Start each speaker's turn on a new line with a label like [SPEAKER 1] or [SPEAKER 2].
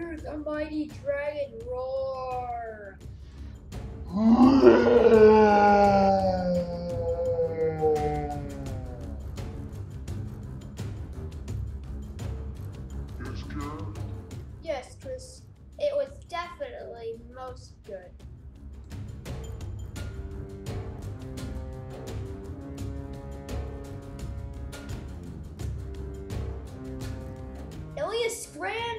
[SPEAKER 1] hear a mighty dragon roar. Yes, Chris, it was definitely most good. Ilya Scram.